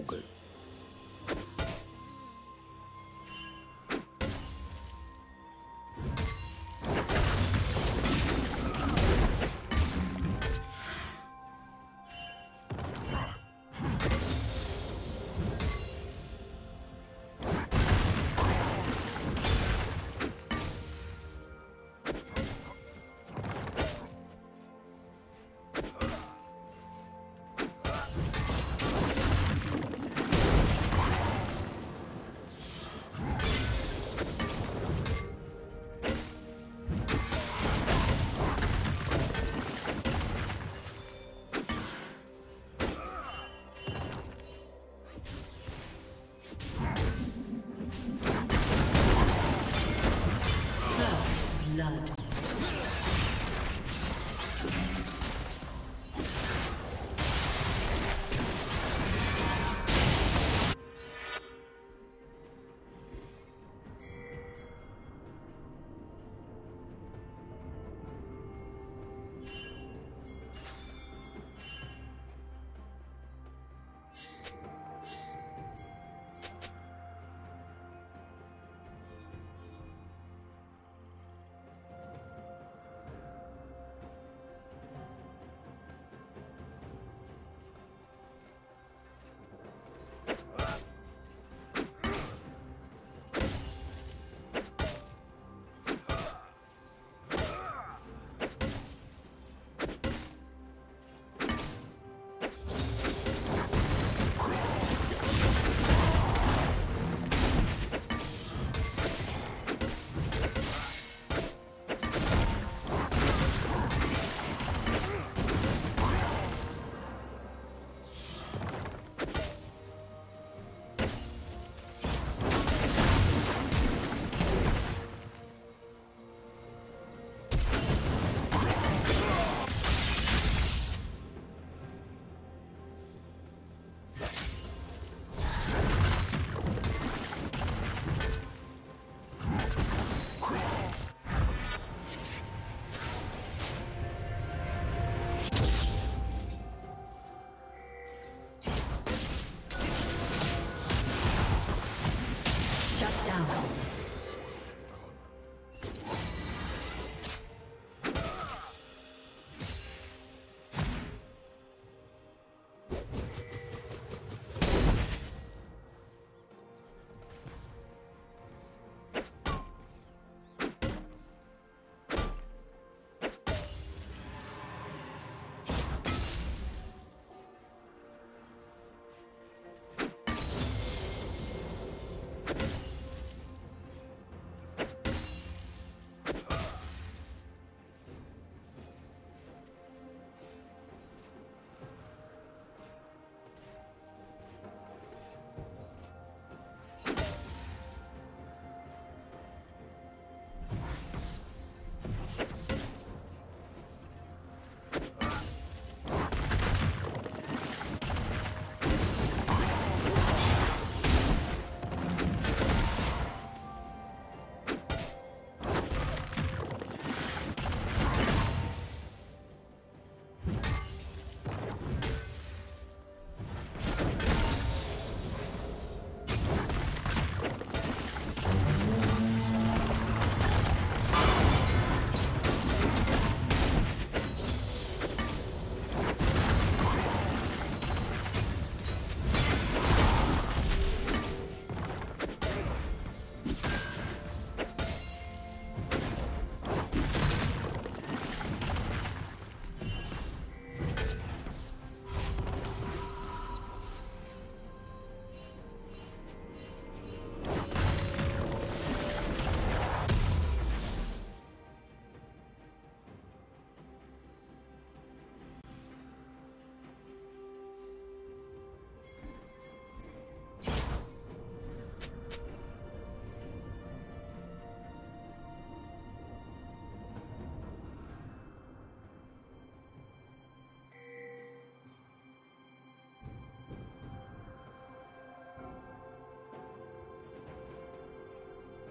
목을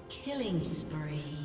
Killing spree.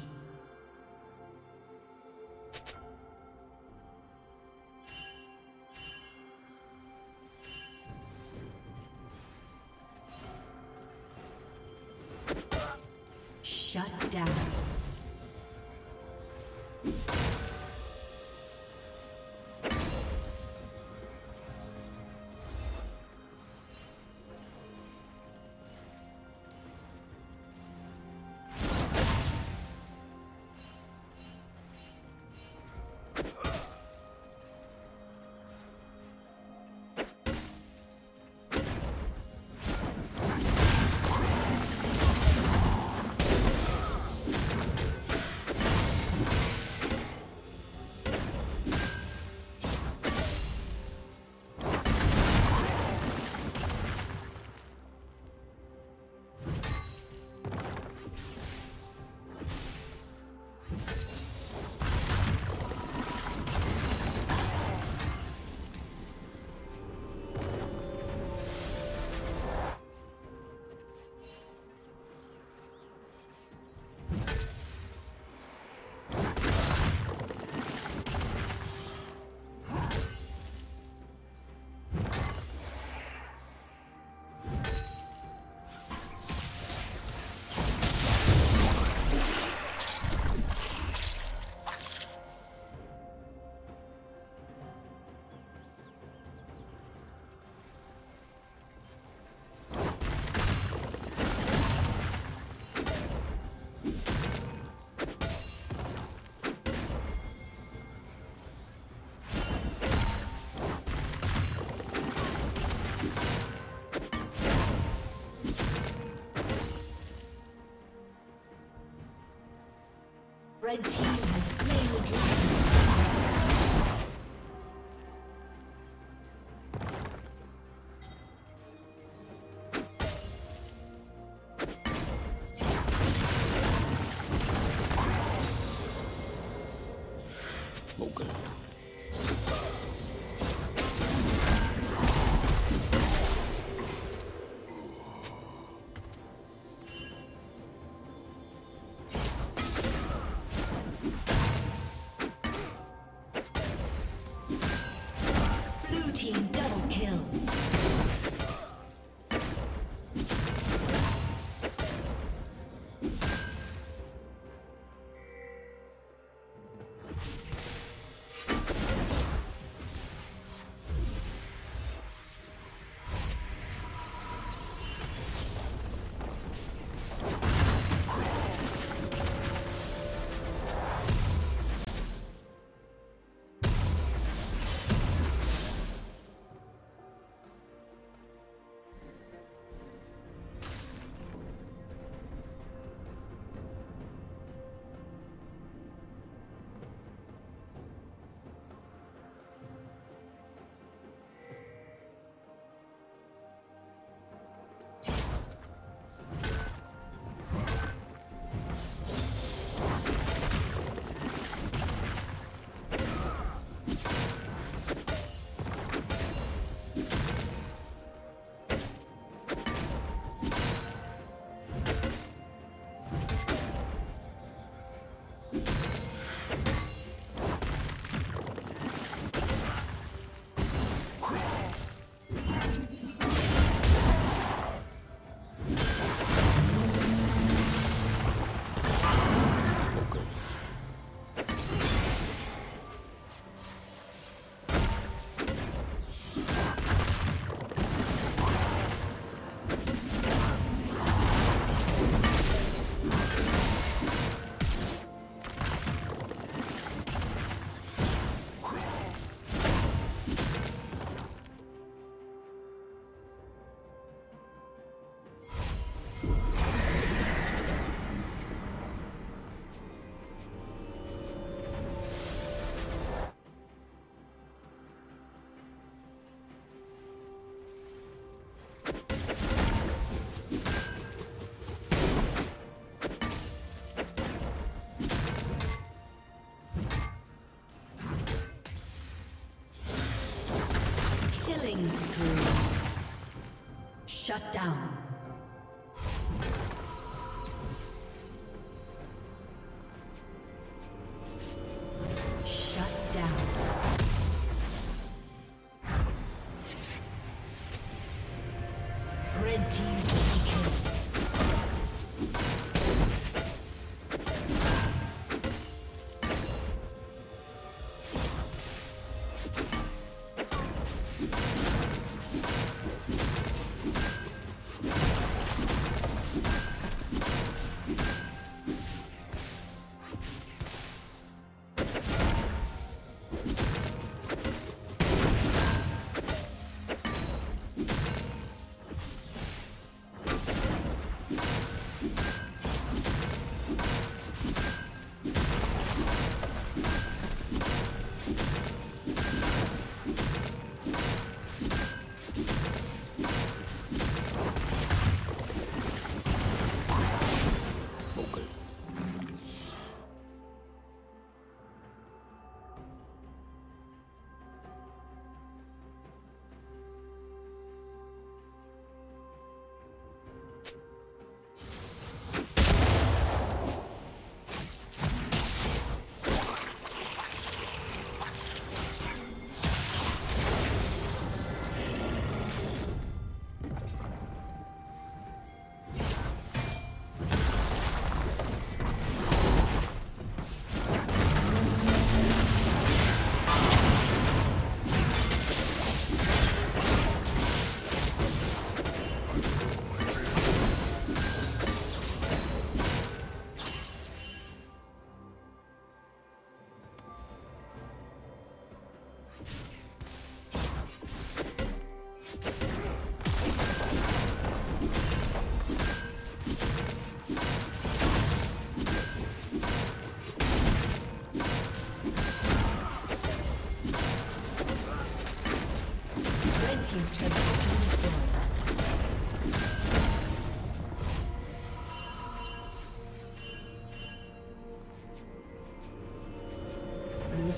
Shut down.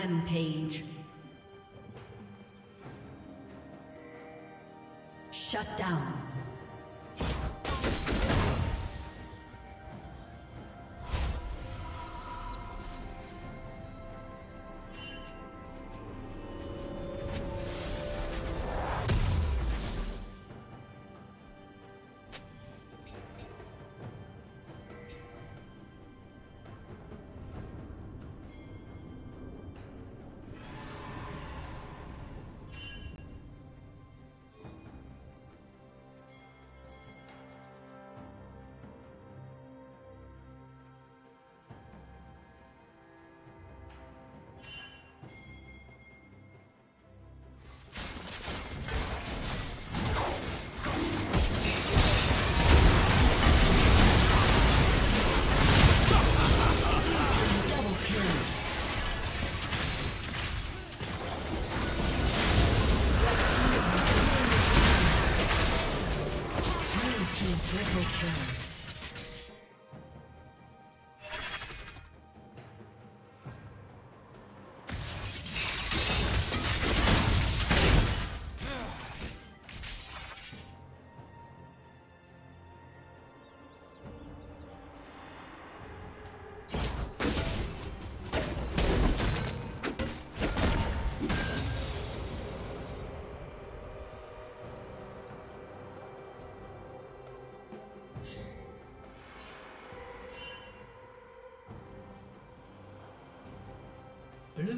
Rampage. Shut down.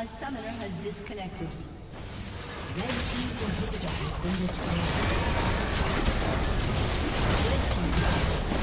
A summoner has disconnected. Red Team's inhibitor has been destroyed. Red Team's